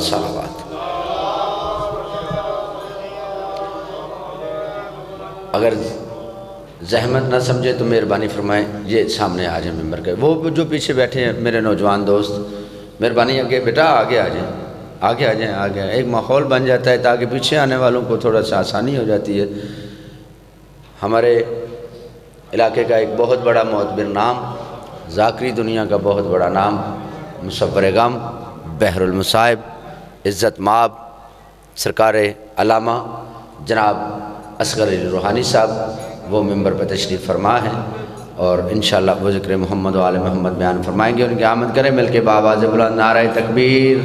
صلوات اگر زحمت نہ سمجھے تو مہربانی فرمائیں یہ سامنے آ جائیں ممبر کے وہ جو پیچھے بیٹھے ہیں میرے نوجوان دوست مہربانی آگے بیٹا آگے آ جائیں آگے آ جائیں آگے ایک ماحول بن جاتا ہے تاکہ پیچھے آنے والوں کو تھوڑا سا آسانی ہو جاتی ہے ہمارے علاقے کا ایک بہت بڑا معتبر نام، ذاکری دنیا کا بہت بڑا نام، مصور غم، بحر المصائب عزت ماب سرکار علامہ جناب اصغر علی روحانی صاحب، وہ ممبر پہ تشریف فرما ہیں اور انشاءاللہ وہ ذکر محمد و آل محمد بیان فرمائیں گے ان کی آمد کریں، مل کے باباز بلند، نعرہ تکبیر،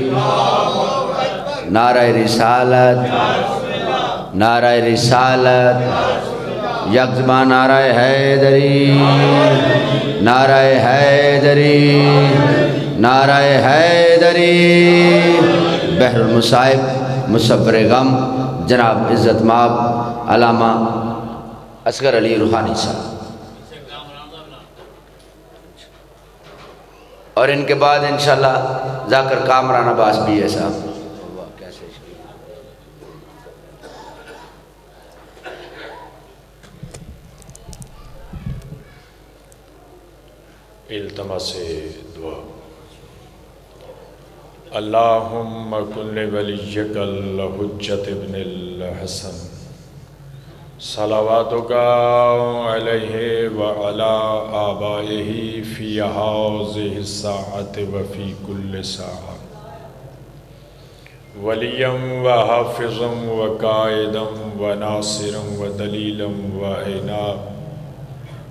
نعرہ رسالت نعرہ رسالت یک زبان نعرہ حیدری نعرہ حیدری نعرہ حیدری۔ بحر المصائب، مصبر غم، جناب عزت ماب علامہ اصغر علی روحانی صاحب۔ اور ان کے بعد انشاءاللہ ذاکر کامران عباس بھی ہے صاحب۔ التماس دعا۔ اللہم کل ولیک الحجت ابن الحسن. صلواتک علیہ وعلا آبائہ فی حوزہ الساعت وفی کل ساعت ولیم و حافظم و قائدم و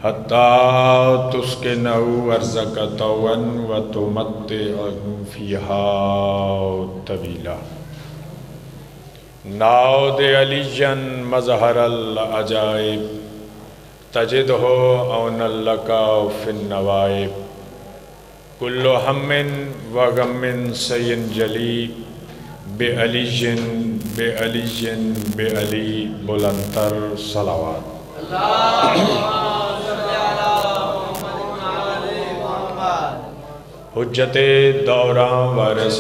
ناصرم و دلیلم و ایناب حتی تسکنہو ارزکتون و تمتعن فیہا طویلا ناود علیجن مظہر العجائب تجدہو اون لکا فی النوائب. کل ہم و غم سین جلی، بے علی جن بے علی جن بے علی بلندر صلوات. اللہ حجت دوراں وارث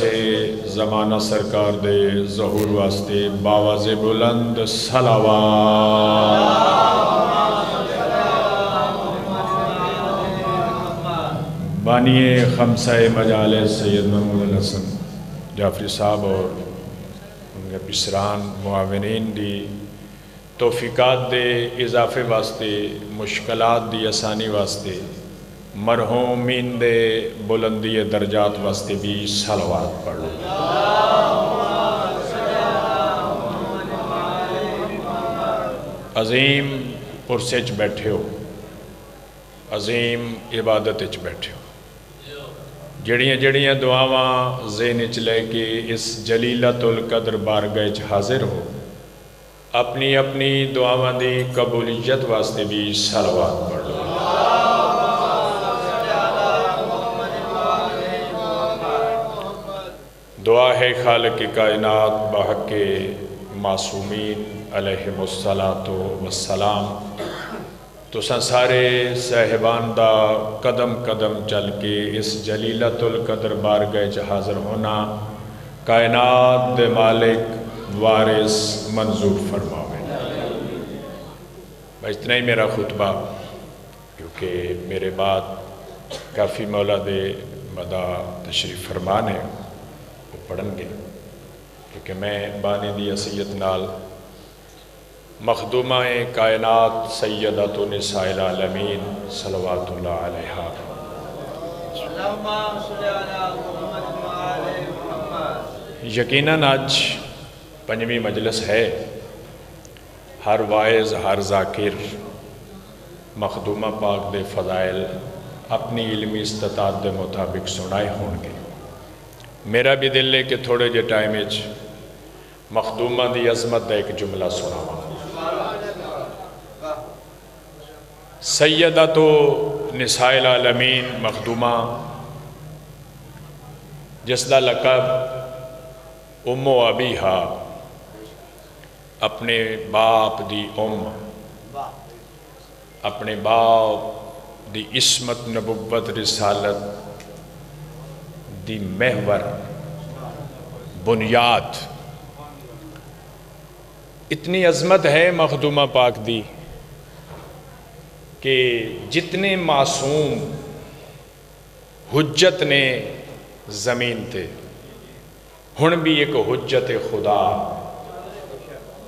زمانہ سرکار دے ظہور واسطے باواز بلند بانی خمسہ مجال سید محمود الحسن جعفری صاحب اور ان کے پسران معاونین دی توفیقات دے اضافے واسطے، مشکلات دی آسانی واسطے مرحومین دے بلندی درجات واسطے بھی سلوات پڑھ عظیم پرسچ بیٹھے ہو۔ عظیم عبادت اچ بیٹھے ہو۔ جڑیاں جڑیاں دعاواں ذہن اچ لے کے اس جلیلت القدر بارگاہ اچ حاضر ہو، اپنی اپنی دعاواں دی قبولیت واسطے بھی سلوات پڑھ۔ دعا ہے خالق کائنات بحق معصومین علیہ والسلام۔ تو سنسارے صاحبان دا قدم قدم چل کے اس جلیلت القدر بارگاہ حاضر ہونا کائنات دے مالک وارث منظور فرماوے۔ بس اتنا ہی میرا خطبہ، کیونکہ میرے بعد کافی مولا دے مدہ تشریف فرمان ہے گے۔ کیونکہ میں بانی دی اسیت نال مخدومہ کائنات سیدت نساء العالمین صلوات اللہ علیہ یقیناً آج پنجمی مجلس ہے۔ ہر وائز ہر ذاکر مخدومہ پاک دے فضائل اپنی علمی استطاعت دے مطابق سنائے ہوں گے۔ میرا بھی دل ہے کہ تھوڑے جے ٹائم اچ مخدومہ دی عظمت دا ایک جملہ سنا سیدہ تو نساء العالمین مخدومہ جس دا لقب ام و ابی ہا، اپنے باپ دی ام، اپنے باپ دی اسمت نبوت رسالت دی محور، بنیاد۔ اتنی عظمت ہے مخدومہ پاک دی کہ جتنے معصوم حجت نے زمین تے، ہن بھی ایک حجت خدا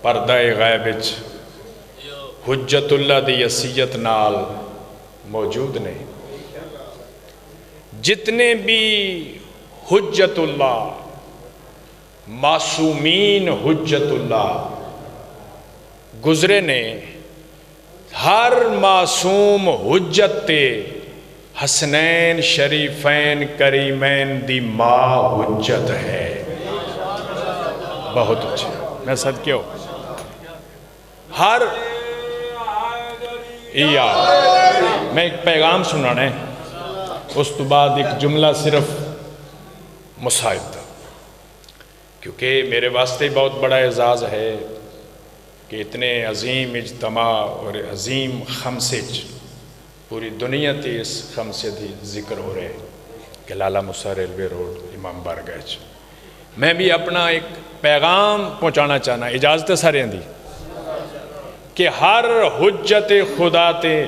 پردہ غیب حجت اللہ دی اسیت نال موجود نے۔ جتنے بھی حجت اللہ معصومین حجت اللہ گزرے نے ہر معصوم حجت تے حسنین شریفین کریمین دی ماں حجت ہے۔ بہت اچھا۔ میں صدقے ہو ہر یا میں ایک پیغام سنانا ہے۔ اس تو بعد ایک جملہ صرف مساعد تھا۔ کیونکہ میرے واسطے بہت بڑا اعزاز ہے کہ اتنے عظیم اجتماع اور عظیم خمسج پوری دنیا تے اس خمسے دی ذکر ہو رہے کہ لالا مسا ریلوے روڈ، امام بارگاہ میں بھی اپنا ایک پیغام پہنچانا چاہنا، اجازت سارے دی، کہ ہر حجت خدا تے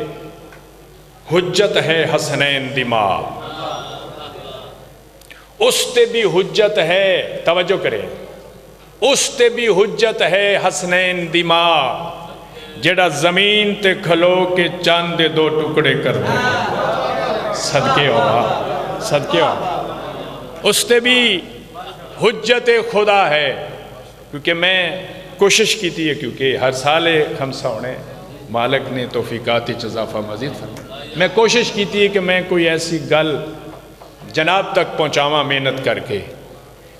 حجت ہے حسنین دماغ اس تے بھی حجت ہے، توجہ کرے اس تے بھی حجت ہے حسنین دماغ، جڑا زمین تے کھلو کے چاند دو ٹکڑے کر دے۔ صدقے ہوا صدقے ہوا اس تے بھی حجت خدا ہے، کیونکہ میں کوشش کی تھی ہے کیونکہ ہر سال خمسہ ہونے، مالک نے توفیقاتی اضافہ مزید فرما میں کوشش کی تھی کہ میں کوئی ایسی گل جناب تک پہنچاواں محنت کر کے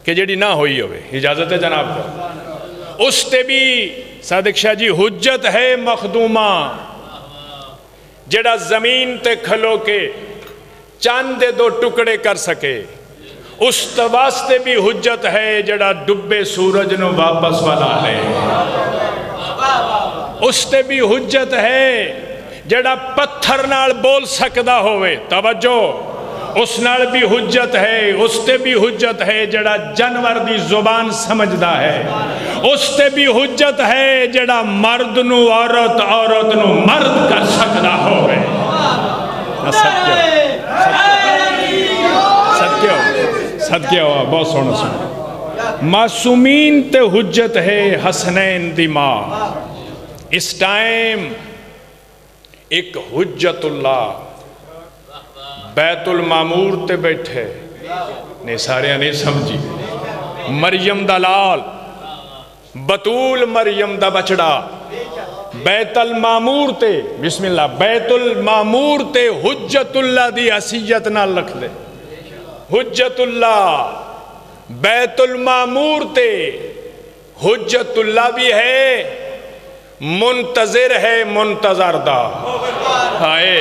کہ جڑی نہ ہوئی ہوئے، اجازت ہے جناب کا اس تے بھی صادق شاہ جی حجت ہے مخدومہ جڑا زمین تے کھلو کے چاند دو ٹکڑے کر سکے۔ اس واسطے بھی حجت ہے جڑا ڈبے سورج نو واپس والا لے اس تے بھی حجت ہے جڑا پتھر نال بول سکدا ہوئے۔ توجہ! اس نال بھی حجت ہے، اس تے بھی حجت ہے جڑا جنور دی زبان سمجھدا ہے۔ اس تے بھی حجت ہے جڑا مرد نو عورت عورت نو مرد کر سکدا ہوئے صدقے ہو صدقے ہوا بہت سونا سونا۔ معصومین تے حجت ہے حسنین دی ماں۔ اس ٹائم ایک حجت اللہ بیت المامور تے بیٹھے۔ نہیں سارے نہیں سمجھی۔ مریم دا لال، بطول مریم دا بچڑا۔ بیت المامور تے، بسم اللہ، بیت المامور تے حجت اللہ دی حسیت نہ لکھ لے۔ حجت اللہ، بیت المامور تے حجت اللہ بھی ہے۔ منتظر ہے، منتظر دا ہائے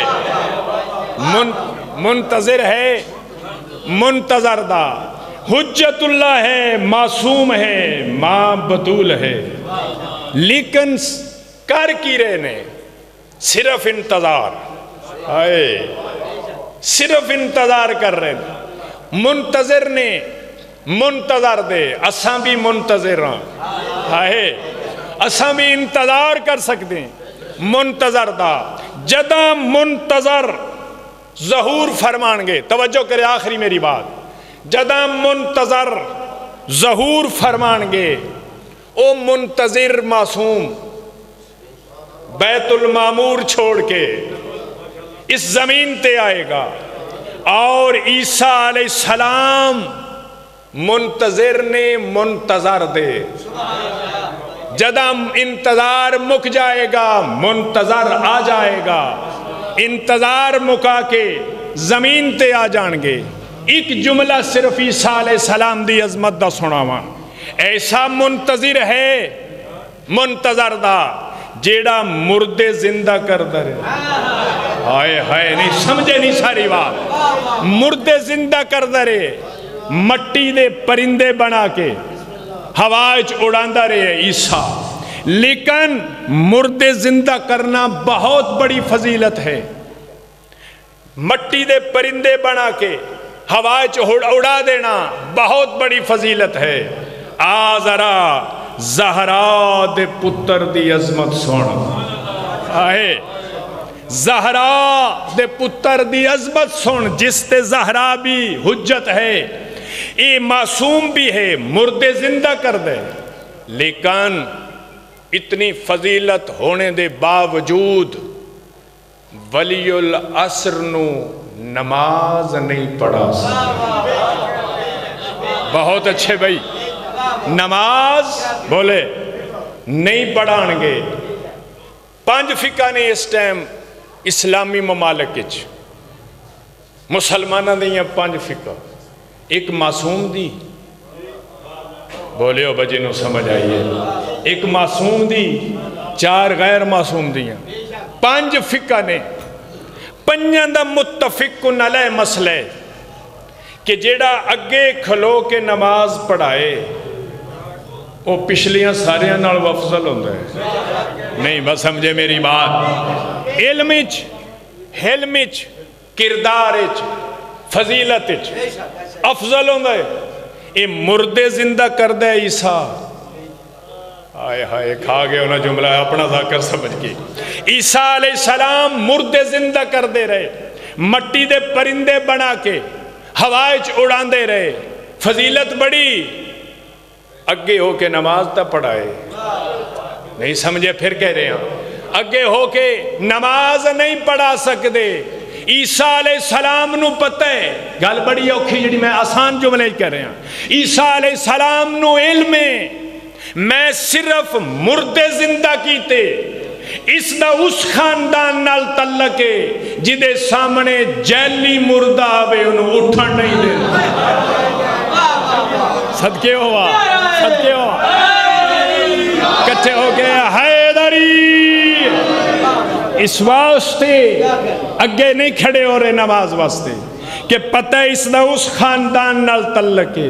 منتظر ہے، منتظر دا حجت اللہ ہے، معصوم ہے، ماں بطول ہے۔ لیکن کر کی رہے نے صرف انتظار۔ آئے صرف انتظار کر رہے نے منتظر نے، منتظر دے۔ اساں بھی منتظر ہاں۔ آئے اساں بھی انتظار کر سکتے ہیں۔ منتظر دا جدہ منتظر ظہور فرمان گے۔ توجہ کرے آخری میری بات۔ جدہ منتظر ظہور فرمان گے، او منتظر معصوم، بیت المامور چھوڑ کے اس زمین تے آئے گا۔ اور عیسیٰ علیہ السلام منتظر نے منتظر دے۔ جدہ انتظار مک جائے گا، منتظر آ جائے گا۔ انتظار مکا کے زمین تے آ جان گے۔ ایک جملہ صرف عیسیٰ علیہ السلام دی عظمت دا سناواں۔ ایسا منتظر ہے، منتظر دا، جیڑا مردے زندہ کر در ہائے ہائے، نہیں، سمجھے نہیں ساری بات۔ مردے زندہ کر درے مٹی دے پرندے بنا کے ہوائج اڑاندہ رہے، عیسیٰ۔ لیکن مرد زندہ کرنا بہت بڑی فضیلت ہے۔ مٹی دے پرندے بنا کے ہوا اڑا دینا بہت بڑی فضیلت ہے۔ آزرا زہرا دے پتر دی عظمت سن۔ آئے۔ زہرا دے پتر دی عظمت سن، جس تے زہرا بھی حجت ہے۔ اے معصوم بھی ہے، مرد زندہ کر دے۔ لیکن اتنی فضیلت ہونے دے باوجود ولی الاسر نو نماز نہیں پڑھا بہت اچھے بھائی۔ نماز بولے نہیں پڑھان گے۔ پانچ فقہ نے اس ٹائم اسلامی ممالک مسلمانوں دیا پانچ فقہ۔ ایک معصوم دی۔ بولے ہو بجے نو سمجھ آئیے ایک معصوم دی، چار غیر معصوم دیاں۔ پانچ فقہ نے، پنجاں دا متفق کن علیہ مسئلے کہ جیڑا اگے کھلو کے نماز پڑھائے وہ پچھلیاں سارے نال وفضل ہوں ہے۔ نہیں، بس سمجھے میری بات۔ علم اچ، حلم اچ، کردار اچ، فضیلت اچ۔ افضل ہوں دے اے مرد زندہ کردہ ہے عیسیٰ۔ آئے ہائے، کھا گئے انہیں جملہ ہے اپنا ذاکر سمجھ گئے عیسیٰ علیہ السلام مرد زندہ کر دے رہے، مٹی دے پرندے بنا کے ہوایچ اڑان دے رہے۔ فضیلت بڑی۔ اگے ہو کے نماز تا پڑھائے۔ نہیں سمجھے پھر کہہ رہے ہیں اگے ہو کے نماز نہیں پڑھا سکتے۔ عیسیٰ علیہ السلام نو پتہ ہے۔ گل بڑی اوکھی جڑی میں آسان جملے کہہ رہے ہیں عیسیٰ علیہ السلام نو علمیں میں صرف مرد زندہ کیتے، اس دا اس خاندان نال تلکے جدے سامنے جیلی مردہ آوے، انہوں اٹھن نہیں دے صدقے ہوا صدقے ہوا کچھے ہو گیا حیدری۔ اس واسطے اگے نہیں کھڑے ہو رہے نماز واسطے، کہ پتہ اس دا اس خاندان نال تلکے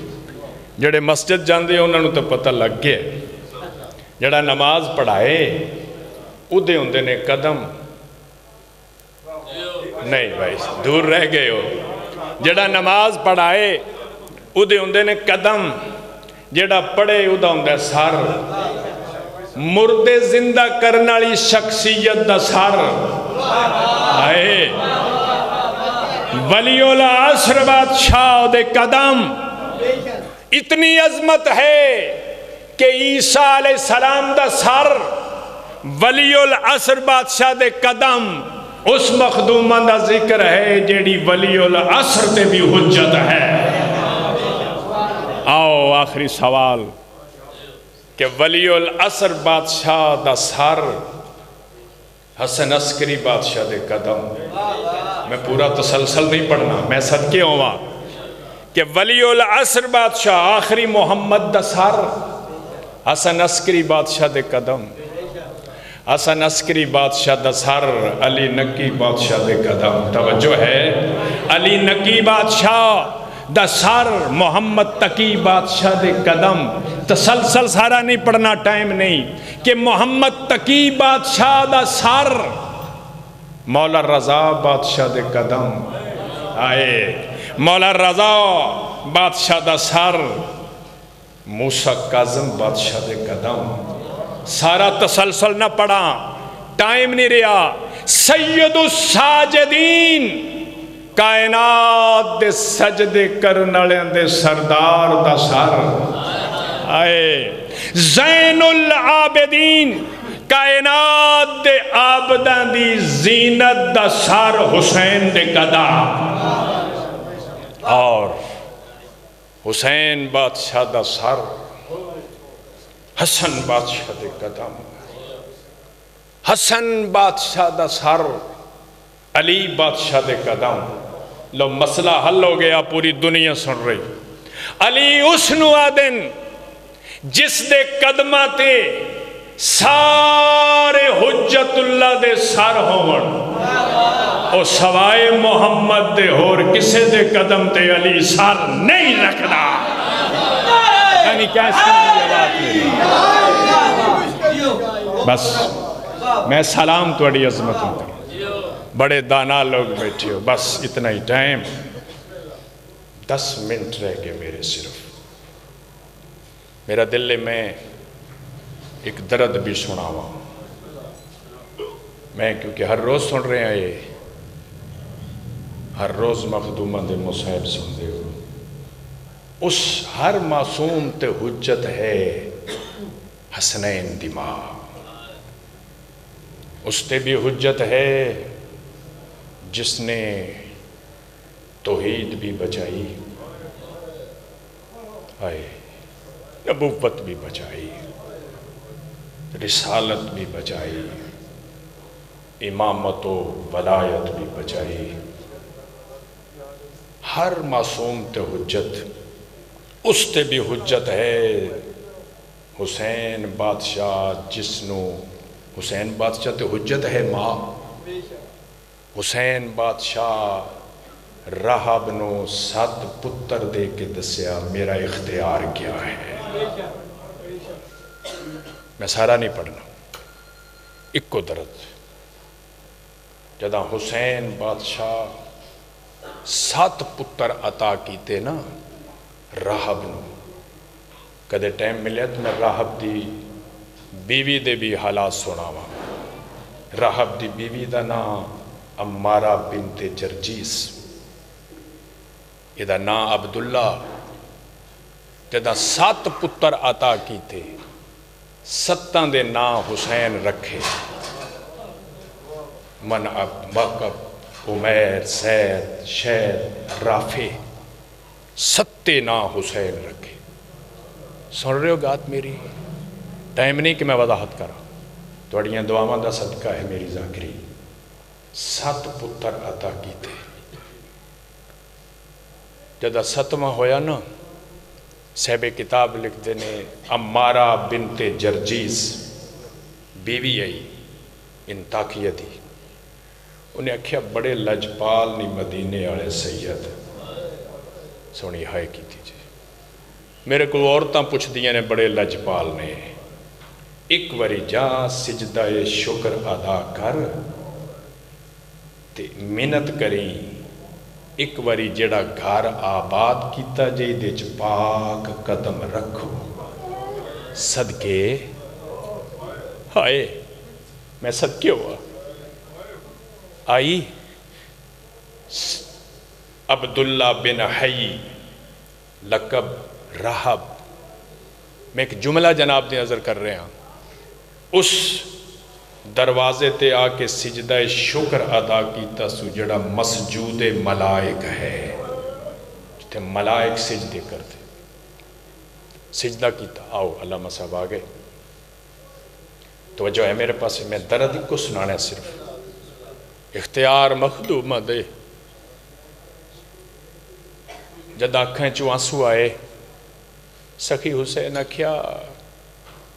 ਜਿਹੜੇ ਮਸਜਿਦ ਜਾਂਦੇ ਉਹਨਾਂ ਨੂੰ ਤਾਂ ਪਤਾ ਲੱਗ ਗਿਆ ਜਿਹੜਾ ਨਮਾਜ਼ ਪੜਾਏ ਉਹਦੇ ਹੁੰਦੇ ਨੇ ਕਦਮ ਨਹੀਂ ਭਾਈ ਦੂਰ ਰਹਿ ਗਏ ਹੋ ਜਿਹੜਾ ਨਮਾਜ਼ ਪੜਾਏ ਉਹਦੇ ਹੁੰਦੇ ਨੇ ਕਦਮ ਜਿਹੜਾ ਪੜੇ ਉਹਦਾ ਹੁੰਦਾ ਸਰ ਮੁਰਦੇ ਜ਼ਿੰਦਾ ਕਰਨ ਵਾਲੀ ਸ਼ਖਸੀਅਤ ਦਾ ਸਰ ਆਏ ਵਲੀਉਲ ਅਸਰ ਬਾਦਸ਼ਾਹ ਦੇ ਕਦਮ اتنی عظمت ہے کہ عیسیٰ علیہ السلام دا سر ولی العصر بادشاہ دے قدم اس مخدومہ دا ذکر ہے جیڑی ولی العصر دے بھی حجت ہے۔ آؤ، آخری سوال۔ کہ ولی العصر بادشاہ دا سر حسن عسکری بادشاہ دے قدم۔ میں پورا تسلسل نہیں پڑھنا، میں صدقے ہوں۔ کہ ولی الاسر بادشاہ آخری محمد دا سر۔ حسن عسکری بادشاہ دے قدم۔ حسن عسکری بادشاہ دا سر، علی نکی بادشاہ دے قدم۔ توجہ ہے۔ علی نکی بادشاہ دا سر، محمد تقی بادشاہ دے قدم۔ تسلسل سارا نہیں پڑھنا ٹائم نہیں۔ کہ محمد تقی بادشاہ دا سر۔ مولا رضا بادشاہ دے قدم۔ آئے۔ مولا رضا بادشاہ دا سر، موسیٰ قازم بادشاہ دے قدم۔ سارا تسلسل نہ پڑھا، ٹائم نہیں رہا۔ سید الساجدین، کائنات دے سجدے کرن والے دے سردار دا سر۔ آئے۔ زین العابدین، کائنات دے آبدان دی زینت دا سر حسین دے قدا اور حسین بادشاہ دا سر، حسن بادشاہ دے قدم۔ حسن بادشاہ دا سر، علی بادشاہ دے قدم۔ لو مسئلہ حل ہو گیا، پوری دنیا سن رہی۔ علی اس آدن جس دے قدمہ تے سارے حجت اللہ دے سر ہون۔ او سوائے محمد دے ہور کسے دے قدم تے علی سر نہیں رکھنا۔ یعنی کیسے بس میں سلام توڑی عظمت ہوں بڑے دانا لوگ بیٹھے ہو، بس اتنا ہی ٹائم۔ دس منٹ رہ گئے میرے صرف۔ میرا دل میں ایک درد بھی سنا ہوا میں کیونکہ ہر روز سن رہے ہیں یہ۔ ہر روز مخدومہ دے مصحب سن دے ہو۔ اس ہر معصوم تے حجت ہے حسنین دماغ۔ اس تے بھی حجت ہے جس نے توحید بھی بچائی۔ آئے، نبوت بھی بچائی۔ رسالت بھی بچائی۔ امامت و ولایت بھی بچائی۔ ہر معصوم تے حجت، اس تے بھی حجت ہے۔ حسین بادشاہ جسنو، حسین بادشاہ تے حجت ہے ماں۔ حسین بادشاہ راہب نو سات پتر دے کے دسیا، میرا اختیار کیا ہے۔ میں سارا نہیں پڑھنا ایک کو درد۔ جدہ حسین بادشاہ سات پتر عطا کیتے نا راہب نو کدے ٹائم ملے تو میں راہب دی بیوی دے بھی حالات سنا وا راہب دی بیوی دا نا امارا بنت جرجیس یہ دا نا عبداللہ جدہ سات پتر عطا کیتے ستاں دے نا حسین رکھے من اب مقب عمیر، سید شید رافع، ستے نا حسین رکھے۔ سن رہے ہو گات میری؟ ٹائم نہیں کہ میں وضاحت کرا توڑیاں دعاواں دا صدقہ ہے میری ذاکری سات پتر عطا کی تھے جدہ ستمہ ہویا نا صحب کتاب لکھ دینے امارا بنت جرجیز بیوی آئی، انتاکیہ دی۔ انہیں اکھیا بڑے لجپال نی مدینے آلے سید سونی ہائے کی تھی جی میرے کو عورتاں پوچھ دیا نے بڑے لجپال نے ایک وری جا سجدہ شکر ادا کر تے منت کریں ایک وری جڑا گھر آباد کیتا جے دیچ پاک قدم رکھو صدقے ہائے میں صدقے ہوا آئی؟ عبداللہ بن حی، لقب، رہب۔ میں ایک جملہ جناب دی نظر کر رہے ہیں اس دروازے تے آ کے سجدہ شکر ادا کیتا سو جڑا مسجود ملائک ہے جتے ملائک سجدے کرتے۔ سجدہ کیتا۔ آؤ، علامہ صاحب آگئے۔ توجہ ہے میرے پاس، میں درد کو سنانا ہے صرف۔ اختیار مخدومہ دے جد آنکھیں چو آنسو آئے، سخی حسین کیا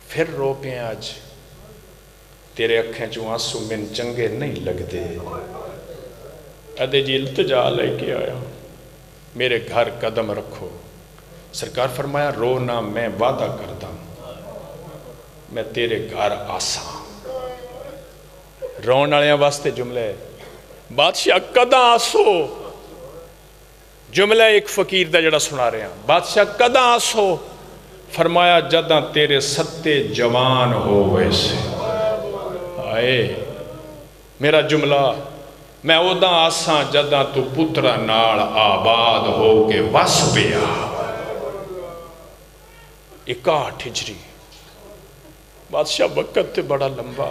پھر رو پہ آج۔ تیرے اکھیں چو آنسو من چنگے نہیں لگ دے ادھے جی التجا لے کے آیا۔ میرے گھر قدم رکھو۔ سرکار فرمایا، رو نہ میں وعدہ کرتا میں تیرے گھر آسا رون آلیاں واسطے جملے بادشاہ قدہ آسو جملہ ایک فقیر دا جڑا سنا رہے ہیں بادشاہ قدہ آسو فرمایا جدہ تیرے ستے جوان ہو ویسے آئے میرا جملہ میں او دا آساں جدہ تو پترہ ناڑ آباد ہو کے وس پیا اکاٹھ ہجری بادشاہ وقت تے بڑا لمبا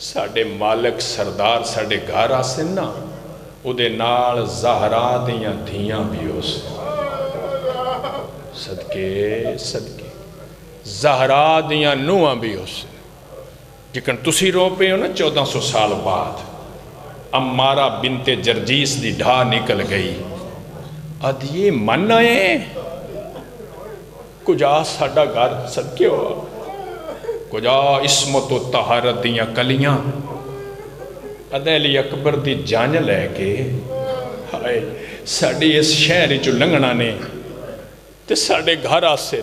ਸਾਡੇ ਮਾਲਕ ਸਰਦਾਰ ਸਾਡੇ ਘਰ ਆਸਨ ਨਾ ਉਹਦੇ ਨਾਲ ਜ਼ਹਰਾ ਦੀਆਂ ਧੀਆਂ ਵੀ ਉਸ ਸਦਕੇ ਸਦਕੇ ਜ਼ਹਰਾ ਦੀਆਂ ਨੂਹਾਂ ਵੀ ਉਸ ਜਿਕਣ ਤੁਸੀਂ ਰੋ ਪਏ ਹੋ ਨਾ 1400 ਸਾਲ ਬਾਅਦ, ਅਮਾਰਾ ਬਿਨਤੇ ਜਰਜੀਸ ਦੀ ਢਾ ਨਿਕਲ ਗਈ। ਅਦ ਇਹ ਮਨ ਆਏ? ਕੁਜਾ ਸਾਡਾ ਘਰ ਸਦਕੇ ਹੋਆ ਕੁਜਾ ਇਸਮਤ و ਤਹਾਰਤ ਦੀਆਂ ਕਲੀਆਂ। ਅਦੈਲੀ ਅਕਬਰ ਦੀ ਜਾਨ ਲੈ ਕੇ, ਹਾਏ, ਸਾਡੀ ਇਸ ਸ਼ਹਿਰ ਚੋਂ ਲੰਘਣਾ ਨੇ ਤੇ ਸਾਡੇ ਘਰ ਆਸੇ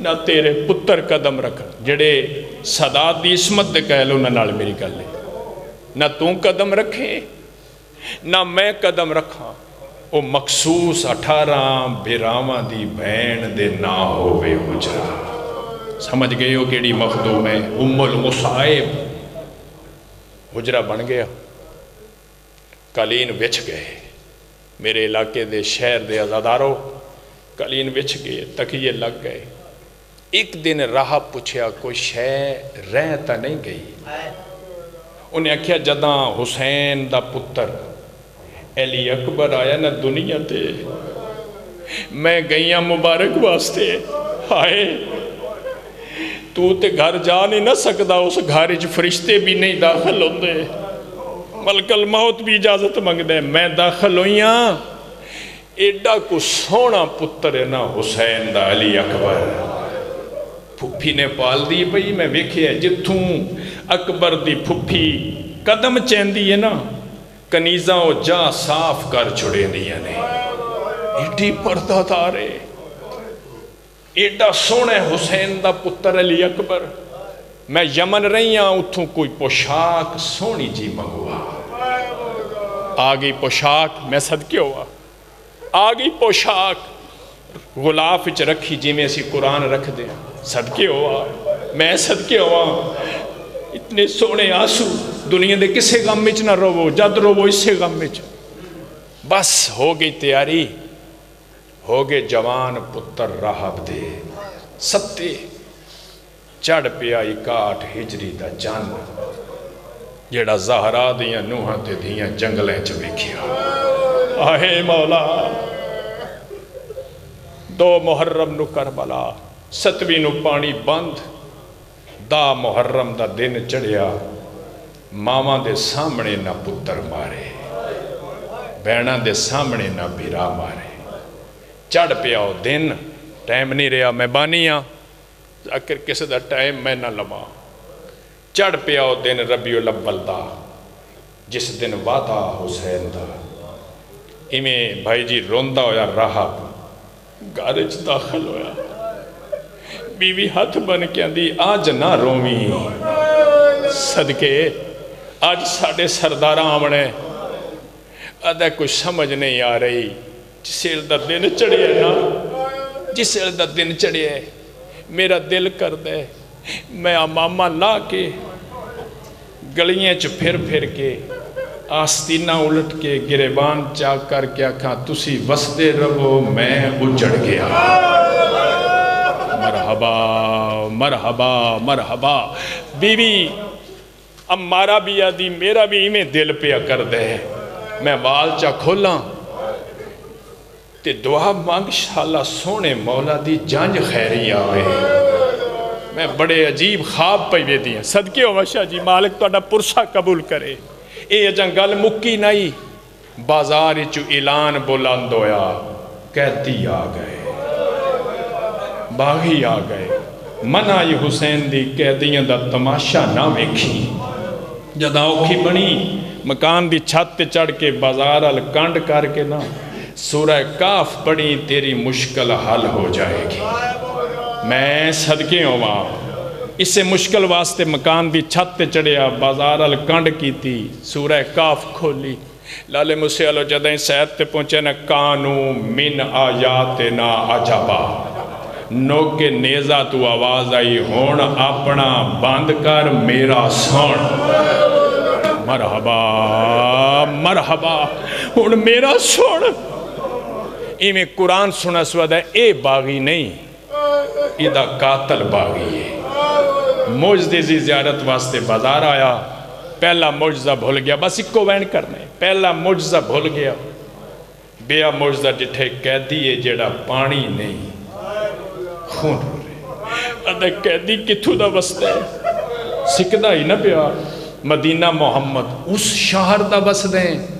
ਨਾ ਤੇਰੇ ਪੁੱਤਰ ਕਦਮ ਰੱਖ। ਜਿਹੜੇ ਸਦਾ ਦੀ ਇਸਮਤ ਦੇ ਕਹਿ ਕਹਿਲ ਉਹਨਾਂ ਨਾਲ ਮੇਰੀ ਗੱਲ ਹੈ ਨਾ ਤੂੰ ਕਦਮ ਰੱਖੇ, ਨਾ ਮੈਂ ਕਦਮ ਰੱਖਾਂ। ਉਹ ਮਖਸੂਸ 18 ਬਿਰਾਵਾਂ ਦੀ ਬੈਣ ਦੇ ਨਾ ਹੋਵੇ ਹੁਜਰਾ। سمجھ گئے ہو کیڑی مخدوم ہے؟ ام المصائب حجرہ بن گیا۔ قالین وچھ گئے۔ میرے علاقے دے شہر دے ازاداروں قالین وچھ گئے، تکیے لگ گئے۔ ایک دن راہ پوچھیا، کوئی شہ رہ نہیں گئی۔ انہیں آخیا جداں حسین دا پتر علی اکبر آیا نہ دنیا تے، میں گئیاں مبارک واسطے۔ آئے ਤੂੰ ਤੇ ਘਰ ਜਾ ਨਹੀਂ ਨਾ ਸਕਦਾ, ਉਸ ਘਰ ਵਿੱਚ ਫਰਿਸ਼ਤੇ ਵੀ ਨਹੀਂ ਦਾਖਲ ਹੁੰਦੇ। ਮਲਕਲ ਮੌਤ ਵੀ ਇਜਾਜ਼ਤ ਮੰਗਦਾ ਮੈਂ ਦਾਖਲ ਹੋਈਆਂ ਐਡਾ ਕੋ ਸੋਹਣਾ ਪੁੱਤਰ ਹੈ ਨਾ, ਹੁਸੈਨ ਦਾ ਅਲੀ ਅਕਬਰ। ਫੁੱਫੀ ਨੇ ਪਾਲਦੀ ਪਈ, ਮੈਂ ਵੇਖਿਆ ਜਿੱਥੋਂ ਅਕਬਰ ਦੀ ਫੁੱਫੀ ਕਦਮ ਚੈਂਦੀ ਹੈ ਨਾ, ਕਨੀਜ਼ਾਂ ਉਹ ਜਾਂ ਸਾਫ਼ ਕਰ ਛੁੜੇਂਦੀਆਂ ਨੇ। ਏਡੀ ਪਰਦਾਦਾਰ ਹੈ। ایڈا سونے حسین دا پتر علی اکبر میں یمن رہی ہوں اتھوں کوئی پوشاک سونی جی منگوا آگئی پوشاک میں صدقے ہوا آگئی پوشاک غلاف اچ رکھی جی میں اسی قرآن رکھ دیں صدقے ہوا میں صدقے ہوا اتنے سونے آسو دنیا دے کسے غم اچ نہ رو جد رو اس سے غم اچ بس ہو گئی تیاری ਹੋ ਗਏ ਜਵਾਨ ਪੁੱਤਰ ਰਾਹਬ ਦੇ। ਸੱਤੇ ਚੜ ਪਿਆ 61 ਹਿਜਰੀ ਦਾ ਚੰਨ ਜਿਹੜਾ ਜ਼ਹਰਾ ਦੀਆਂ ਨੂਹਾਂ ਤੇ ਦੀਆਂ ਜੰਗਲਾਂ 'ਚ ਵੇਖਿਆ। ਆਹੇ ਮੌਲਾ, ਦੋ ਮੁਹਰਮ ਨੂੰ ਕਰਬਲਾ, ਸਤਵੀਂ ਨੂੰ ਪਾਣੀ ਬੰਦ, ਦਾ ਮੁਹਰਮ ਦਾ ਦਿਨ ਚੜਿਆ ਮਾਵਾਂ ਦੇ ਸਾਹਮਣੇ ਨਾ ਪੁੱਤਰ ਮਾਰੇ ਭੈਣਾਂ ਦੇ ਸਾਹਮਣੇ ਨਾ ਵੀਰਾ ਮਾਰੇ। ਚੜ ਪਿਆ ਉਹ ਦਿਨ। ਟਾਈਮ ਨਹੀਂ ਰਿਹਾ ਮੈਂ ਬਾਨੀ ਆ। ਆਖਿਰ ਕਿਸੇ ਦਾ ਟਾਈਮ ਮੈਂ ਨਾ ਲਵਾਂ। ਚੜ ਪਿਆ ਉਹ ਦਿਨ ਰਬੀਉਲ ਅਵਲ ਦਾ, ਜਿਸ ਦਿਨ ਵਾਦਾ ਹੁਸੈਨ ਦਾ। ਇਵੇਂ ਭਾਈ ਜੀ ਰੋਂਦਾ ਹੋਇਆ ਰਾਹ ਘਰ ਚ ਦਾਖਲ ਹੋਇਆ। ਬੀਵੀ ਹੱਥ ਬਨ ਕੇ ਆਂਦੀ, ਅੱਜ ਨਾ ਰੋਵੀਂ। ਸਦਕੇ, ਅੱਜ ਸਾਡੇ ਸਰਦਾਰਾਂ ਆਵਣੇ। ਅਦਾ ਕੋਈ ਸਮਝ ਨਹੀਂ ਆ ਰਹੀ। جسے دا دن چڑھے نا جسے دا دن چڑھے میرا دل کر دے، میں امامہ لا کے گلیاں چ پھر پھر کے آستینہ الٹ کے گریبان چا کر کے آکھاں تُسی وستے رہو، میں اُجڑ گیا۔ مرحبا مرحبا مرحبا۔ بیوی ام مارا بھی آدھی، میرا بھی ہمیں دل پیا کر دے۔ میں وال چا کھولاں ਤੇ ਦੁਆ ਮੰਗ, ਸ਼ਾਲਾ ਸੋਹਣੇ ਮੌਲਾ ਦੀ ਜੰਜ ਖੈਰੀ ਆਵੇ। ਮੈਂ ਬੜੇ ਅਜੀਬ ਖਾਬ ਪਈ ਵੇਦੀਆਂ ਸਦਕੇ ਹੋ ਵਸ਼ਾ ਜੀ, ਮਾਲਕ ਤੁਹਾਡਾ ਪੁਰਸਾ ਕਬੂਲ ਕਰੇ। ਇਹ ਅਜਾਂ ਗੱਲ ਮੁੱਕੀ ਨਹੀਂ। ਬਾਜ਼ਾਰ ਵਿੱਚ ਐਲਾਨ ਬੁਲੰਦ ਹੋਇਆ। ਕੈਦੀ ਆ ਗਏ। ਬਾਗੀ ਆ ਗਏ। ਮਨਾਈ ਹੁਸੈਨ ਦੀ ਕੈਦੀਆਂ ਦਾ ਤਮਾਸ਼ਾ ਨਾ ਵੇਖੀ। ਜਦਾਂ ਔਖੀ ਬਣੀ, ਮਕਾਨ ਦੀ ਛੱਤ ਤੇ ਚੜ ਕੇ ਬਾਜ਼ਾਰ ਹਲ ਕੰਡ ਕਰਕੇ ਨਾ سورہ کاف پڑھی تیری مشکل حل ہو جائے گی۔ میں صدقے ہوں وہاں اسے مشکل واسطے مکان دی چھت چڑیا چڑھیا، بازار الکنڈ کی تھی سورہ کاف کھولی۔ لالے مسے علیہ جدہیں سید پہ پہنچے نا، کانو من آیاتنا عجبا۔ نو کے نیزہ تو آواز آئی، ہون اپنا بند کر میرا سون۔ مرحبا مرحبا، ہون میرا سون۔ ایمیں قرآن سنا سودا اے باغی نہیں، ایدہ قاتل باغی ہے۔ موجزے زی زیارت واسطے بازار آیا، پہلا موجزہ بھول گیا، بس ایک کو وین کرنے پہلا موجزہ بھول گیا۔ بیا موجزہ جتھے قیدی ہے، جیڑا پانی نہیں، خون ہو رہے ادھے قیدی کتھو دا وستا ہے؟ سکدہ ہی نہ بیا مدینہ محمد اس شہر دا وسدیں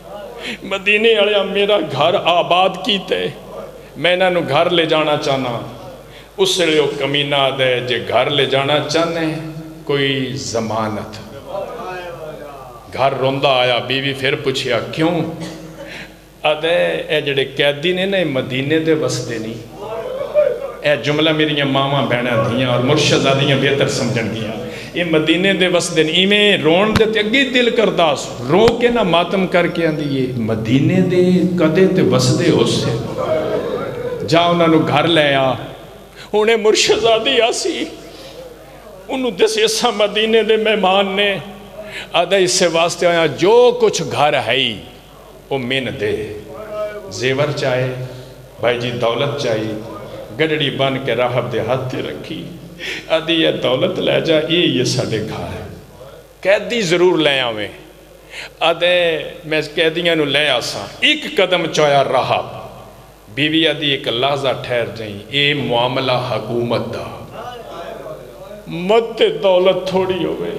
ਮਦੀਨੇ ਵਾਲਿਆ ਮੇਰਾ ਘਰ ਆਬਾਦ ਕੀਤੇ ਮੈਂ ਇਹਨਾਂ ਨੂੰ ਘਰ ਲੈ ਜਾਣਾ ਚਾਹਨਾ ਉਸ ਵੇਲੇ ਉਹ ਕਮੀਨਾ ਦੇ ਜੇ ਘਰ ਲੈ ਜਾਣਾ ਚਾਹਨੇ ਕੋਈ ਜ਼ਮਾਨਤ। ਘਰ ਰੋਂਦਾ ਆਇਆ, ਬੀਵੀ ਫਿਰ ਪੁੱਛਿਆ, ਕਿਉਂ? ਅਦੇ, ਇਹ ਜਿਹੜੇ ਕੈਦੀ ਨੇ ਨਾ, ਇਹ ਮਦੀਨੇ ਦੇ ਵਸਦੇ ਨਹੀਂ। ਇਹ ਜੁਮਲਾ ਮੇਰੀਆਂ ਮਾਵਾਂ, ਭੈਣਾਂ ਦੀਆਂ ਔਰ ਮੁਰਸ਼ਿਦਾ ਦੀਆਂ ਬਿਹਤਰ ਸਮਝਣਗੀਆਂ। ਇਹ ਮਦੀਨੇ ਦੇ ਵਸਦੇ ਨੇ ਇਵੇਂ ਰੋਣ ਦੇ ਤੇ ਅੱਗੇ ਦਿਲ ਕਰਦਾ ਰੋ ਕੇ ਨਾ ਮਾਤਮ ਕਰਕੇ ਆਂਦੀ ਏ, ਮਦੀਨੇ ਦੇ ਕਦੇ ਤੇ ਵਸਦੇ ਉਸੇ ਜਾ ਉਹਨਾਂ ਨੂੰ ਘਰ ਲੈ ਆ। ਹੁਣੇ ਮੁਰਸ਼ਿਦਾਦੀ ਆਸੀ ਉਹਨੂੰ ਦੱਸੇ ਸਾ ਮਦੀਨੇ ਦੇ ਮਹਿਮਾਨ ਨੇ। ਆਦਾ, ਇਸੇ ਵਾਸਤੇ ਆਇਆ, ਜੋ ਕੁਛ ਘਰ ਹੈ ਹੀ ਉਹ ਮਿਨ ਦੇ। ਜ਼ੇਵਰ ਚਾਹੇ ਭਾਈ ਜੀ ਦੌਲਤ ਚਾਹੀ ਗੜੜੀ ਬਨ ਕੇ ਰਾਹਬ ਦੇ ਹੱਥ ਤੇ ਰੱਖੀ। آدھی یہ دولت لے جا یہ یہ ساڑھے گھر ہے قیدی ضرور لے آویں آدھے میں قیدیاں نو لے آساں ایک قدم چویا رہا بیوی آدھی ایک لحظہ ٹھہر جائیں اے معاملہ حکومت دا مت دولت تھوڑی ہوئے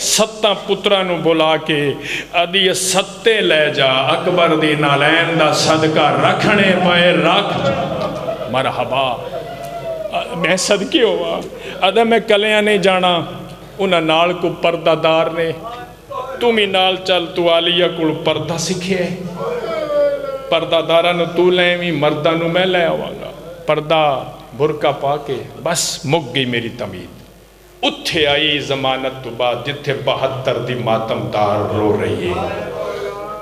ستاں پترہ نو بلا کے آدھی ستے لے جا اکبر دی نالین دا صدقہ رکھنے پائے رکھ مرحبا میں صدقے ہوا۔ ادھا میں کلیاں نہیں جانا، انہاں نال کو پردہ دار نے۔ تم ہی نال چل، تو آلیہ کل پردہ سکھے پردہ دارہ نو تو لیں ہی مردہ نو میں لیا لے گا۔ پردہ برکہ پا کے بس مک گئی میری تمید اتھے آئی زمانت تو بعد، جتھے بہتر دی ماتم دار رو رہی ہے۔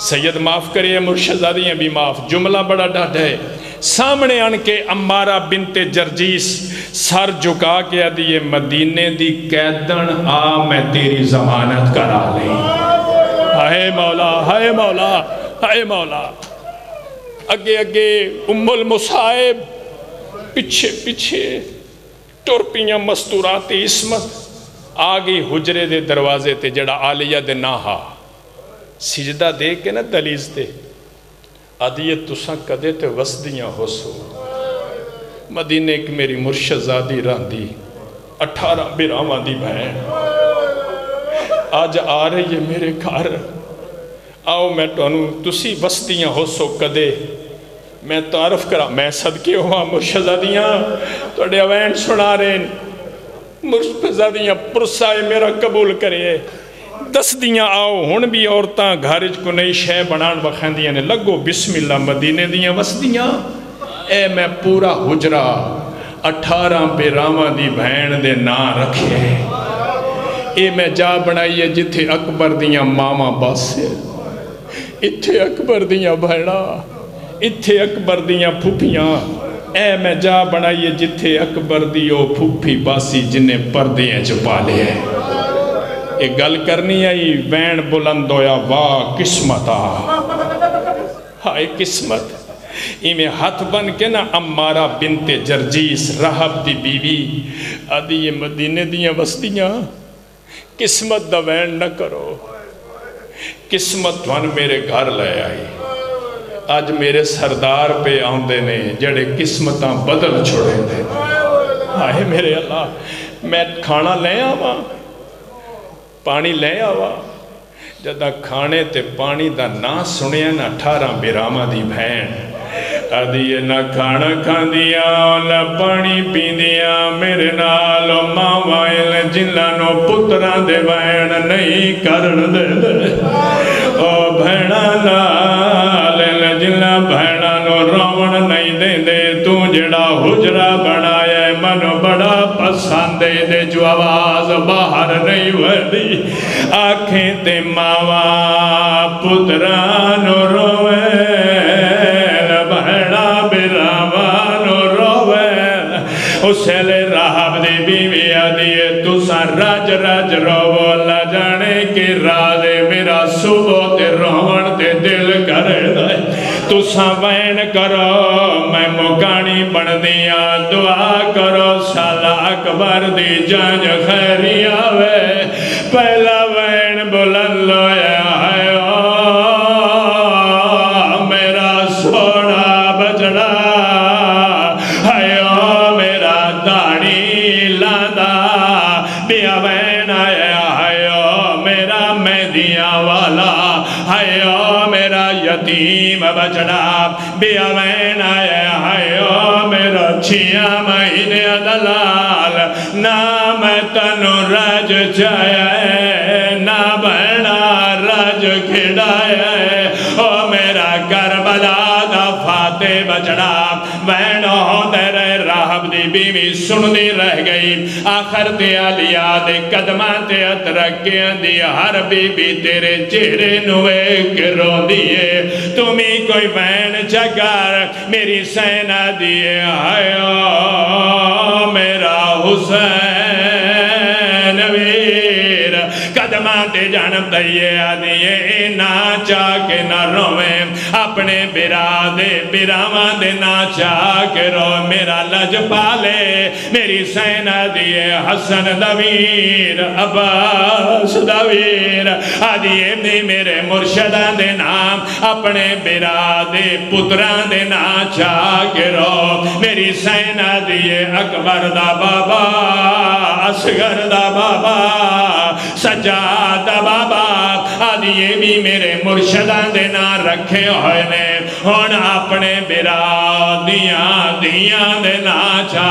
سید، معاف کرے مرشدادیاں بھی معاف۔ جملہ بڑا ڈاٹ ہے۔ سامنے ان کے امارہ بنت جرجیس سر جھکا کے دیئے مدینے دی قیدن، آ، میں تیری زمانت کرا لی ہائے مولا ہائے مولا ہائے مولا۔ اگے اگے ام المصائب۔ پچھے پچھے ٹرپیاں مستورات عصمت۔ آگئی حجرے دے دروازے تے جڑا آلیہ دے ناہا سجدہ دے کے نا دلیز دے آدھی تساں کدے تے وسدیاں ہو سو مدینے ایک میری مرشزادی راندی اٹھارہ براما دی بہن آج آ رہی ہے میرے گھر آؤ میں ٹانوں تسی بستیاں ہو سو کدے میں تعارف کرا میں صدقے ہوا مرشزادیاں توڑے اوین سنا رہے مرشزادیاں پرسائے میرا قبول کریے دسدیاں آؤ ہن بھی عورتاں گھر کو نئی شے بنان بخیندیاں نے لگو بسم اللہ مدینے دیا وسدیاں اے میں پورا حجرا پہ پیراواں دی بہن دے ناں رکھے اے میں جا بنائیے جتھے اکبر دیاں ماما باسے اتھے اکبر دیاں بہنا اتھے اکبر دیاں پھوپیاں اے میں جا بنائیے جتھے اکبر دیو پھوپی باسی جنہیں پردیاں چپا لے اے گل کرنی آئی وین بلند ہویا واہ قسمت آ ہائے قسمت ایمیں ہتھ بن کے نا امارا بنت جرجیس رہب دی بیوی آدھی یہ مدینے دیاں وستیاں قسمت دا وین نہ کرو قسمت ون میرے گھر لے آئی آج میرے سردار پہ آن دینے جڑے قسمتاں بدل چھوڑے دینے آئے میرے اللہ میں کھانا لے آواں ਪਾਣੀ ਲੈ ਆਵਾ। ਜਦਾਂ ਖਾਣੇ ਤੇ ਪਾਣੀ ਦਾ ਨਾਂ ਸੁਣਿਆ ਨਾ 18 ਬਿਰਾਮਾਂ ਦੀ ਭੈਣ। ਆਦੀ ਨਾ ਖਾਣ ਖਾਂਦੀਆਂ ਨਾ ਪਾਣੀ ਪੀਂਦੀਆਂ। ਮੇਰੇ ਨਾਲ ਮਾਵਾਂ ਇਲ ਨੂੰ ਪੁੱਤਰਾਂ ਦੇ ਵੈਣ ਨਹੀਂ ਕਰਨ ਦਿੰਦੇ। ਉਹ ਭੈਣਾ ਨਾਲ ਜਿਨ੍ਹਾਂ ਭੈਣਾ ਨੂੰ ਰੋਵਣ ਨਹੀਂ ਦਿੰਦੇ। ਤੂੰ ਜਿਹੜਾ ਹੁਜਰਾ ਬਣ حجرہ بنایا منو بڑا پسند دے جو آواز باہر نہیں وردی آنکھیں تے ماوا پترانو روے بہنا براوانو روے۔ اسے لے راہب دی بیوی آدیے تو سا راج راج روو۔ اللہ جانے کی رازے میرا صبح تے روان تے دل کرے۔ دائے سا وین کرو میں مکانی بڑھ دیا دعا کرو سالہ اکبر دی جانج خیری آوے پہلا وین بلند لویا بچڑا بیا وین آیا ہے، او میرا چھیا مہینے دلال نام تنو رج جائے نا بہنا رج کھڑایا ہے او میرا کربلا دا فاتح بچڑا وین تیرے راہب بیوی سن دی رہ گئی آخر تے آلیا دے قدمہ تے اترکیاں دی ہر بیوی تیرے چہرے نوے کرو دیئے تمہیں کوئی بین چکار میری سینہ دیئے آیا میرا حسین قدمہ جانب دئیے آدیے نا چاکے نہ رویں اپنے برا دے براوہ دے نا چاکے رو میرا لج پالے میری سینہ دیئے حسن دویر عباس دویر آدیے نے میرے مرشدہ دے نام اپنے برا دے پتران دے نا چاکے رو میری سینہ دیئے اکبر دا بابا اسگر دا بابا سجاد دا بابا یہ بھی میرے مرشدان دے نا رکھے ہوئے نے۔ ہون اپنے برا دیاں دیاں دے نا چا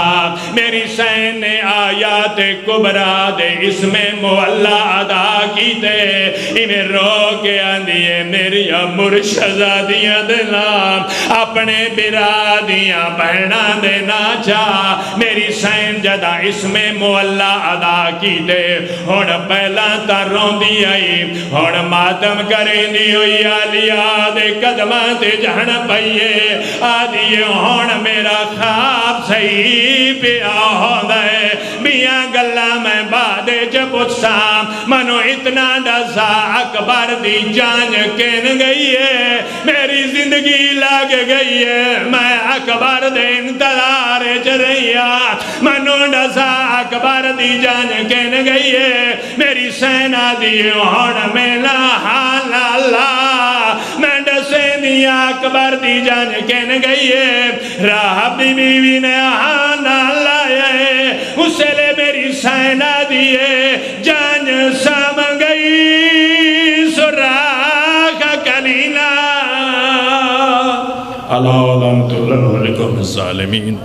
میری سین آیات کبرا دے اس میں مولا ادا کی دے انہیں رو کے آندیے میری مرشدہ دیاں دے نا اپنے برا دیاں بہنا دے نا چا میری سین جدا اس میں مولا ادا کی دے ہون پہلا تا رون دی آئی ہون ماتم کریں دی ہوئی آلیا دے قدمہ تے جہن پئیے آدھی ہون میرا خواب صحیح پیا ہو دے میاں گلہ میں بادے جب اچھا منو اتنا ڈسا، اکبر دی جان کین گئی ہے۔ میری زندگی لگ گئی ہے، میں اکبر دے انتظار چریا منو ڈسا، اکبر دی جان کین گئی ہے۔ میری سینہ دی ہون میلا حال اللہ میں ڈسے دیا اکبر دی جان کین گئی ہے راہ بھی بیوی نے آنا لائے اسے لے میری سینہ دیئے جان سام گئی سراخ کلینا اللہ علامت اللہ علیکم الظالمین